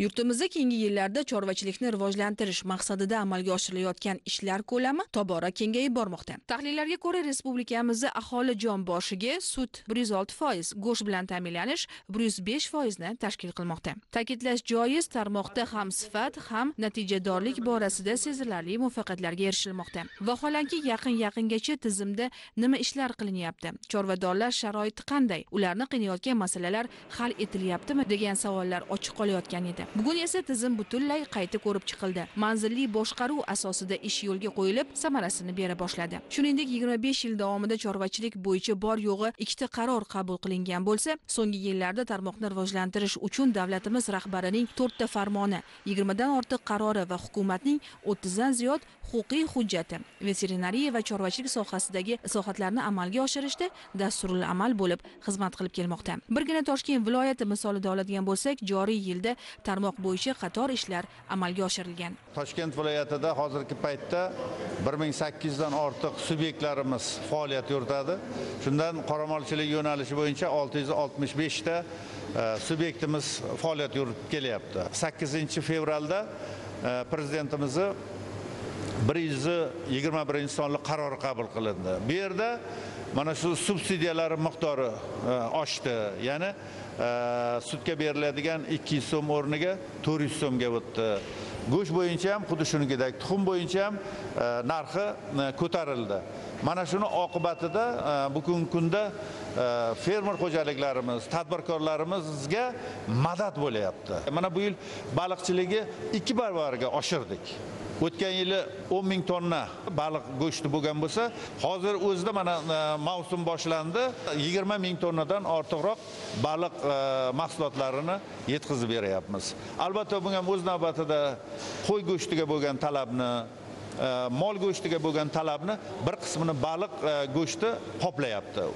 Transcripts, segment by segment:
yurtimizda keyingi yillarda chorvachilikni rivojlantirish maqsadida amalga oshirilayotgan ishlar ko'lami tobora kengayib bormoqda. Tahlillarga ko'ra respublikamizda aholi jon boshiga sut bir yuz olti foiz go'sht bilan ta'minlanish bir yuz besh foizni tashkil qilmoqda. Ta'kidlash joiz tarmoqda ham sifat ham natijadorlik borasida sezilarli muvaffaqiyatlarga erishilmoqda. Vaholanki yaqin yaqingacha tizimda nima ishlar qilinyapti? Chorvadorlar sharoiti qanday? Ularni qiynayotgan masalalar hal etilyaptimi? degan savollar ochiq qolayotgan edi. Bugun esa tizim butunlay qayta ko'rib chiqildi. Manzilli boshqaruv asosida ish yo'lga qo'yilib samarasini bera boshladi. Shuningdek yigirma besh yil davomida chorvachilik bo'yicha bor yo'g'i ikkita qaror qabul qilingan bo'lsa so'nggi yillarda tarmoqni rivojlantirish uchun davlatimiz rahbarining to'rtta farmoni yigirmadan ortiq qarori va hukumatning o'ttizdan ziyod huquqiy hujjati veterinariya va chorvachilik sohasidagi islohotlarni amalga oshirishda dasturul amal bo'lib xizmat qilib kelmoqda. Birgina toshkent viloyati misolida oladigan bo'lsak joriy yilda tarmoq bo'yicha qator ishlar amalga oshirilgan. Toshkent viloyatida hozirgi paytda bir ming sakkiz yuzdan ortiq subyektlarimiz faoliyat yuritadi. Shundan qoramolchilik yo'nalishi bo'yicha olti yuz oltmish beshta e, subyektimiz faoliyat yuritib kelyapti. Sakkizinchi fevralda e, prezidentimizni bir yuz yigirma birinchi sonli qarori qabul qilindi. Bu yerda mana shu subsidiyalar miqdori e, oshdi. Ya'ni e, sutga beriladigan ikki yuz so'm o'rniga to'rt yuz so'mga o'tdi. Go'sht bo'yicha ham xuddi shuningidek tuxum bo'yicha ham e, narxi ko'tarildi. Mana shuni oqibatida bugungi kunda Э, fermer xo'jaliklarimiz tadbirkorlarimizga madad bo'lyapti. Mana bu yil baliqchiligi ikki baravariga oshirdik. O'tgan yili 10 ming tonna baliq go'shti bo'lgan bo'lsa hozir o'zida mana e, mavsum boshlandi. 20 ming tonnadan ortiqroq baliq e, mahsulotlarini yetkazib beryapmiz. Albatta bu ham o'z navbatida qo'y go'shtiga bo'lgan talabni e, mol go'shtiga bo'lgan talabni bir qismini baliq go'shti qoplayapti.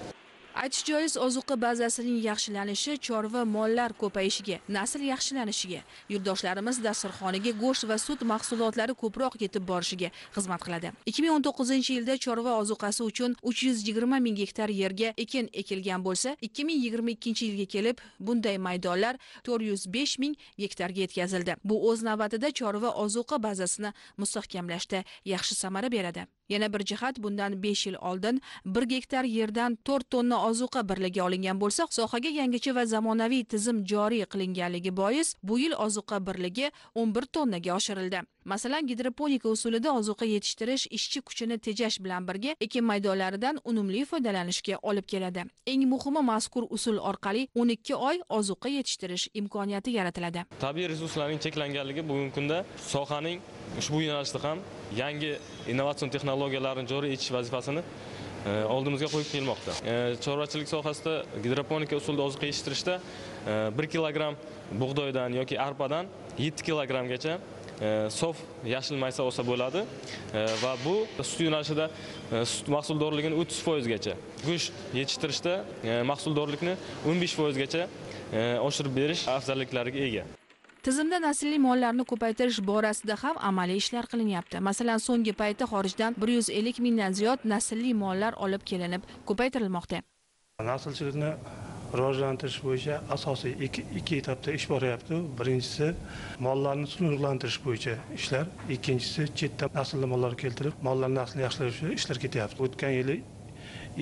Aytish joiz ozuqa bazasining yaxshilanishi chorva mollar ko'payishiga nasl yaxshilanishiga yurtdoshlarimiz dasturxoniga go'sht va sut mahsulotlari ko'proq yetib borishiga xizmat qiladi. ikki ming o'n to'qqizinchi yilda chorva ozuqasi uchun uch yuz yigirma ming gektar yerga ekin ekilgan bo'lsa ikki ming yigirma ikkinchi yilga kelib bunday maydonlar to'rt yuz besh ming gektarga yetkazildi. Bu o'z navbatida chorva ozuqa bazasini mustahkamlashda yaxshi samara beradi. Yana bir jihat bundan besh yil oldin bir gektar yerdan to'rt tonna ozuqa birligi olingan bo'lsa sohaga yangicha va zamonaviy tizim joriy qilinganligi bois bu yil ozuqa birligi o'n bir tonnaga oshirildi. Masalan gidroponika usulida ozuqa yetishtirish ishchi kuchini tejash bilan birga ekin maydonlaridan unumli foydalanishga olib keladi. Eng muhimi mazkur usul orqali o'n ikki oy ozuqa yetishtirish imkoniyati yaratiladi. Tabiiy resurslarning cheklanganligi bugungi kunda sohaning ushbu yo'nalishda ham yangi innovatsion texnologiyalarni joriy etish vazifasini e, oldimizga qo'yib kelmoqda. E, chorvachilik sohasida gidroponika usulida oziq yetishtirishda e, bir kilogramm bug'doydan yoki arpadan yetti kilogrammgacha sof yashil maysa olsa bo'ladi. Va bu sut yo'nalishida sut mahsuldorligini o'ttiz foizgacha go'sht yetishtirishda mahsuldorlikni o'n besh foizgacha oshirib berish afzalliklariga ega. Tizimda naslli mollarni ko'paytirish borasida ham amaliy ishlar qilinyapti. Masalan so'nggi paytda xorijdan bir yuz ellik mingdan ziyod naslli mollar olib kelinib ko'paytirilmoqda. Naslchilikni rivojlantirish bo'yicha asosiy ikki etapda ish boryapti. Birinchisi mollarni sun'iylantirish bo'yicha ishlar. Ikkinchisi chetdan naslli mollar keltirib mollarni naslini yaxshilash uchun ishlar ketyapti. O'tgan yili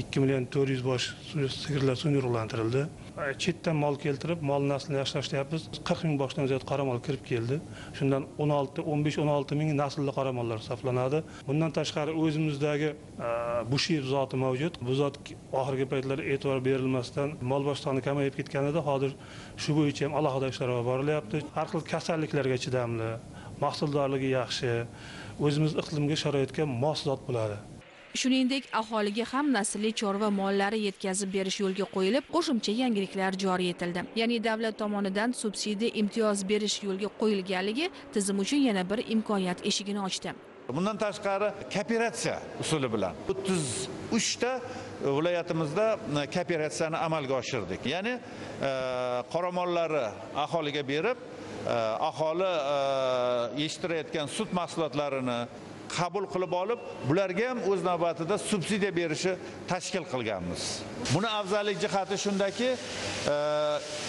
ikki million to'rt yuz bosh sigirlar sun'iy urug'lantirildi e, chetdan mol keltirib mol naslini yaxshilashyapmiz. Qirq ming boshdan ziyod qoramol kirib keldi. Shundan o'n olti o'n besh o'n olti ming naslli qoramollar hisoblanadi. Bundan tashqari o'zimizdagi e, bushir zoti mavjud. Bu zot oxirgi paytlarda e'tibor berilmasdan mol bosh soni kamayib ketganida hozir shu bo'yicha ham alohida ishlar olib borilyapti. Har xil kasalliklarga chidamli mahsuldorligi yaxshi o'zimiz iqlimga sharoitga mos zot bo'ladi. Shuningdek aholiga ham naslli chorva mollari yetkazib berish yo'lga qo'yilib qo'shimcha yangiliklar joriy etildi. Ya'ni davlat tomonidan subsidiya imtiyoz berish yo'lga qo'yilganligi tizim uchun yana bir imkoniyat eshigini ochdi. Bundan tashqari kooperatsiya usuli bilan o'ttiz uchta e, viloyatimizda e, kooperatsiyani amalga oshirdik. Ya'ni e, qoramollari aholiga berib aholi yetishtirayotgan sut mahsulotlarini qabul qilib olib bularga ham o'z navbatida subsidiya berishni tashkil qilganmiz. Buni afzallik jihati shundaki e,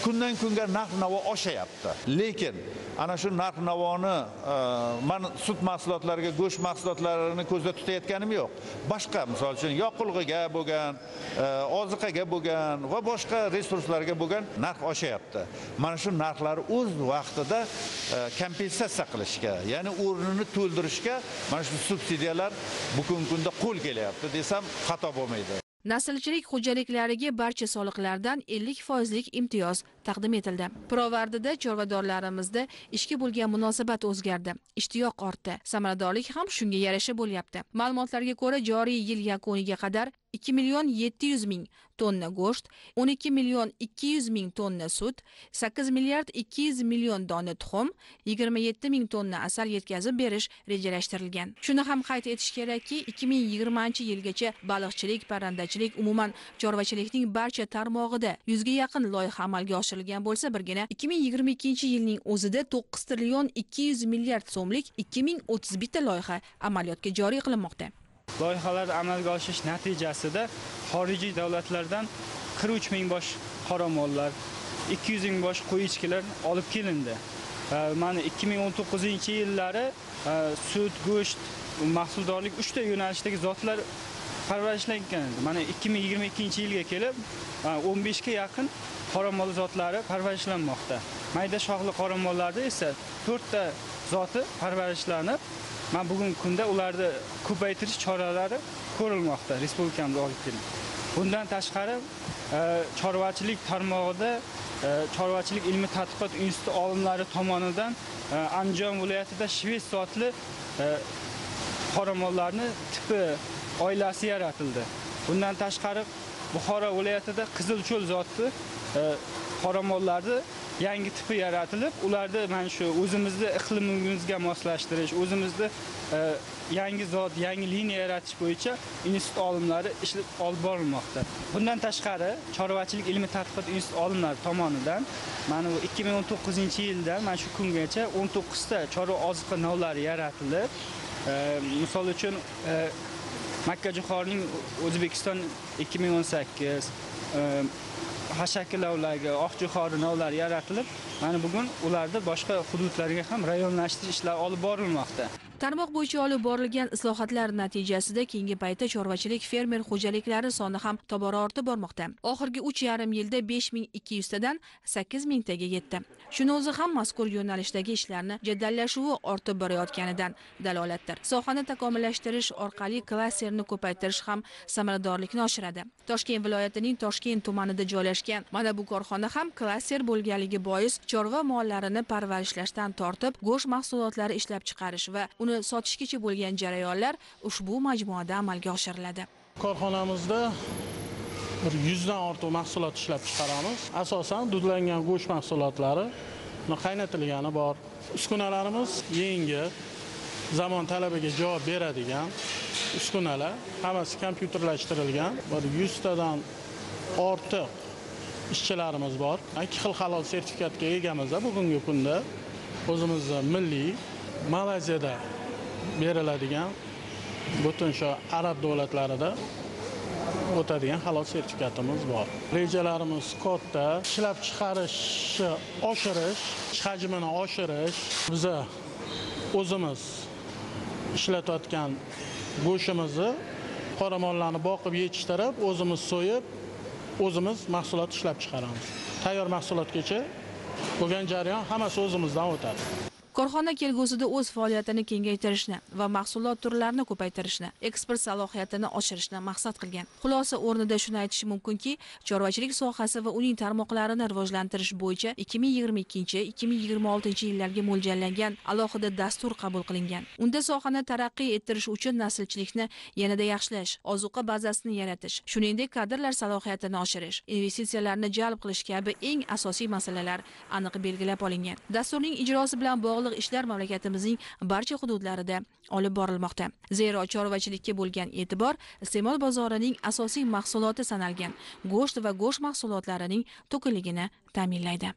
kundan kunga narx navo oshayapti. Lekin ana shu narx navoni e, man sut mahsulotlariga go'sht mahsulotlarini ko'zda tutayotganim yo'q. Boshqa misol uchun yoqilg'iga bo'lgan e, oziqaga bo'lgan va boshqa resurslarga bo'lgan narx oshayapti. Mana shu narxlar o'z vaqtida kompensatsiya qilishga ya'ni o'rnini to'ldirishga mana shu subsidiyalar bugungi kunda qo'l kelyapti desam xato bo'lmaydi. Naslchilik xo'jaliklariga barcha soliqlardan 50 foizlik imtiyoz taqdim etildi. Pirovardida chorvadorlarimizda ishga bo'lgan munosabat o'zgardi. Ishtiyoq ortdi. Samaradorlik ham shunga yarasha bo'lyapti. Ma'lumotlarga ko'ra joriy yil yakuniga qadar 2 million 700 ming tonna go'sht 12 million 200 ming tonna sut 8 milliard 200 million dona tuxum 27 ming tonna asal yetkazib berish rejalashtirilgan. Shuni ham qayd etish kerakki 2020 yilgacha baliqchilik parrandachilik umuman chorvachilikning barcha tarmog'ida yuzga yaqin loyiha amalga oshirilgan bo'lsa birgina 2022 yilning o'zida 9 trillion 200 milliard so'mlik 2031 loyiha amaliyotga joriy qilinmoqda. Loyihalar amalga oshirish natijasida xorijiy davlatlardan 43 ming bosh qoramollar 200 ming bosh qo'y echkilar olib kelindi. Mana 2019 yillari e, sut go'sht mahsuldorlik uchta yo'nalishdagi zotlar parvarishlangan mana 2022 yilga kelib 15 ga yaqin qoramol zotlari parvarishlanmoqda mayda shoxli qoramollarda esa 4 ta zoti parvarishlanib mana bugungi kunda ularni ko'paytirish choralari ko'rilmoqda respublikamiz olib kelib. Bundan tashqari chorvachilik tarmog'ida chorvachilik ilmiy tadqiqot instituti olimlari tomonidan andijon viloyatida shved zotli qoramollarni tipi oilasi yaratildi. Bundan tashqari buxoro viloyatida qizilcho'l zotli e, qoramollarni yangi tipi yaratilib ularni mana shu o'zimizni iqlimimizga moslashtirish o'zimizni e, yangi zot yangi liniya yaratish bo'yicha institut olimlari ish olib borilmoqda. Bundan tashqari chorvachilik ilmiy tadqiqot instituti olimlari tomonidan mana bu 2019 yildan mana shu kungacha 19 ta chorva oziqa navlari yaratilib e, misol uchun e, makkajo'xorining o'zbekiston 2018 ehm, hashaki lavlagi oqjo'xori navlari yaratilib mana bugun ularni boshqa hududlarga ham rayonlashtirish ishlari olib borilmoqda. Tarmoq bo'yicha olib borilgan islohotlar natijasida keyingi paytda chorvachilik fermer xo'jaliklari soni ham tobora ortib bormoqda. Oxirgi uch yarim yilda besh ming ikki yuztadan sakkiz mingtaga yetdi. Shuni o'zi ham mazkur yo'nalishdagi ishlarni jadallashuvi ortib borayotganidan dalolatdir. Sohani takomillashtirish orqali klasterni ko'paytirish ham samaradorlikni oshiradi. Toshkent viloyatining toshkent tumanida joylashgan mana bu korxona ham klaster bo'lganligi bois chorva mollarini parvarishlashdan tortib go'sht mahsulotlari ishlab chiqarish va uni sotishgacha bo'lgan jarayonlar ushbu majmuada amalga oshiriladi. Korxonamizda bir yuzdan ortiq mahsulot ishlab chiqaramiz. Asosan dudlangan go'sht mahsulotlari qaynatilgani bor. Uskunalarimiz yangi zamon talabiga javob beradigan uskunalar. Hammasi kompyuterlashtirilgan bir yuztadan ortiq ishchilarimiz bor. Ikki xil halol sertifikatga egamiz bugungi kunda o'zimizni milliy malayziyada beriladigan butun shu arab davlatlarida o'tadigan halol sertifikatimiz bor. Rejalarimiz katta ishlab chiqarishni oshirish hajmini oshirish biza o'zimiz ishlatayotgan go'shtimizni qoramollarni boqib yetishtirib o'zimiz so'yib o'zimiz mahsulot ishlab chiqaramiz. Tayyor mahsulotgacha bo'lgan jarayon hammasi o'zimizdan o'tadi. Korxona kelgusida o'z faoliyatini kengaytirishni va mahsulot turlarini ko'paytirishni eksport salohiyatini oshirishni maqsad qilgan. Xulosa o'rnida shuni aytish mumkinki chorvachilik sohasi va uning tarmoqlarini rivojlantirish bo'yicha 2022-2026 yillarga mo'ljallangan alohida dastur qabul qilingan. Unda sohani taraqqiy ettirish uchun naslchilikni yanada yaxshilash ozuqa bazasini yaratish shuningdek kadrlar salohiyatini oshirish investitsiyalarni jalb qilish kabi eng asosiy masalalar aniq belgilab olingan. Dasturning ijrosi bilan bog'liq bog'liq ishlar mamlakatimizning barcha hududlarida olib borilmoqda. Zero chorvachilikka bo'lgan e'tibor iste'mol bozorining asosiy mahsuloti sanalgan go'sht va go'sht mahsulotlarining to'kinligini ta'minlaydi.